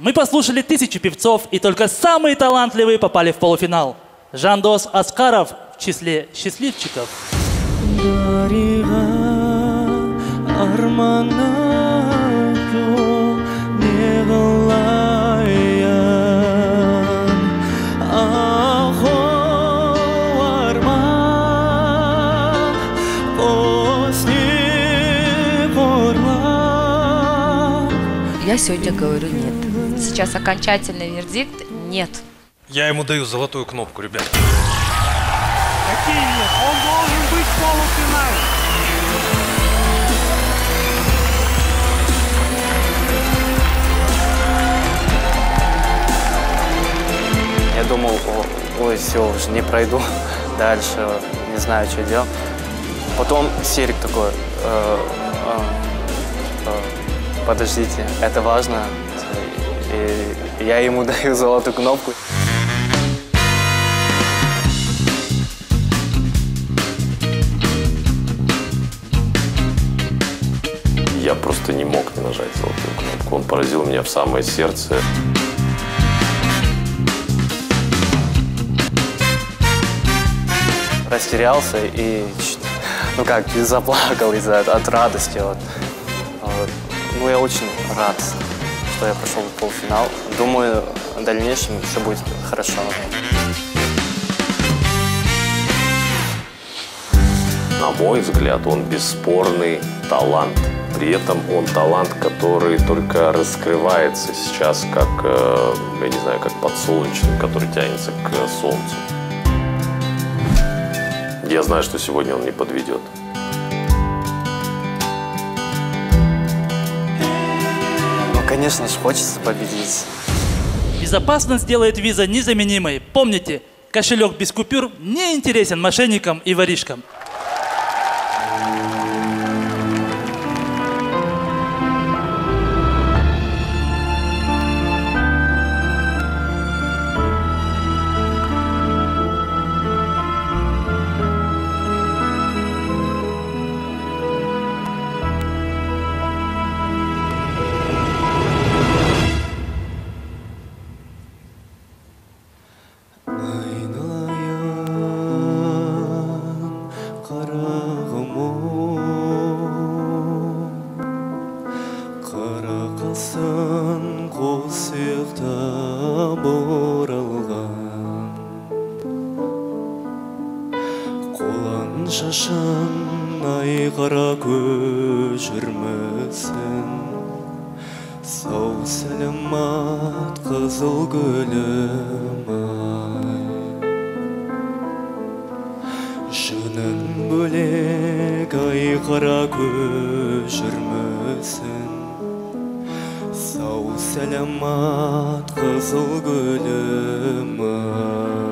Мы послушали тысячи певцов, и только самые талантливые попали в полуфинал. Жандос Аскаров в числе счастливчиков. Я сегодня говорю нет. Сейчас окончательный вердикт – нет. Я ему даю золотую кнопку, ребят. Какие нет? Он должен быть в полуфинале. Я думал, о, ой, все, уже не пройду дальше, не знаю, что делать. Потом Серик такой, «Э, э, э, подождите, это важно. И я ему даю золотую кнопку. Я просто не мог не нажать золотую кнопку. Он поразил меня в самое сердце. Растерялся и, ну как, заплакал из-за от радости. Вот. Вот. Ну, я очень рад, что я прошел в полуфинал. Думаю, в дальнейшем все будет хорошо. На мой взгляд, он бесспорный талант. При этом он талант, который только раскрывается сейчас как, э, я не знаю, как подсолнечник, который тянется к солнцу. Я знаю, что сегодня он не подведет. Конечно же, хочется победить. Безопасность делает виза незаменимой. Помните, кошелек без купюр не интересен мошенникам и воришкам. Ай қара көшірмесін сау сәлемат қызыл гүлім ай жөнін бөлек ай қара көшірмесін сау сәлемат қызыл гүлім ай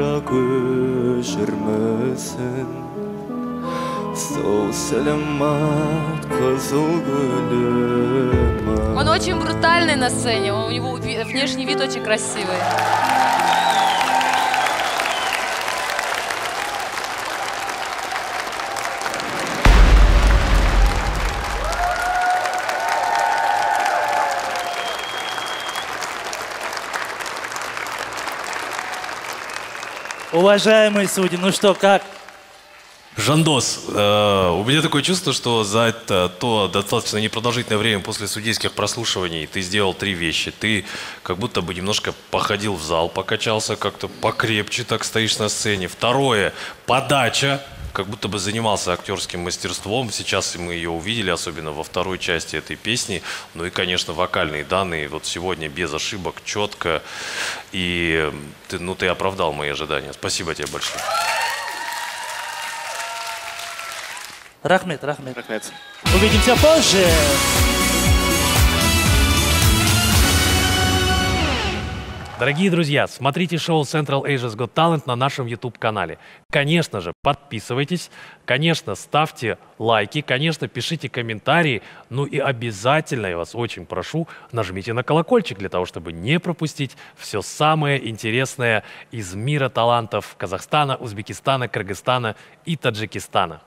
ай қара көшірмесін сау сәлемат қызыл гүлім ай Он очень брутальный на сцене, у него ви- внешний вид очень красивый. Уважаемые судьи, ну что, как? Жандос, э, у меня такое чувство, что за это то достаточно непродолжительное время после судейских прослушиваний ты сделал три вещи. Ты как будто бы немножко походил в зал, покачался как-то покрепче, так стоишь на сцене. Второе, подача, как будто бы занимался актерским мастерством. Сейчас мы ее увидели, особенно во второй части этой песни. Ну и, конечно, вокальные данные. Вот сегодня без ошибок, четко. И ты, ну, ты оправдал мои ожидания. Спасибо тебе большое. Рахмет, рахмет. Рахмет. Увидимся позже. Дорогие друзья, смотрите шоу Central Asia's Got Talent на нашем YouTube-канале. Конечно же, подписывайтесь, конечно, ставьте лайки, конечно, пишите комментарии, ну и обязательно, я вас очень прошу, нажмите на колокольчик для того, чтобы не пропустить все самое интересное из мира талантов Казахстана, Узбекистана, Кыргызстана и Таджикистана.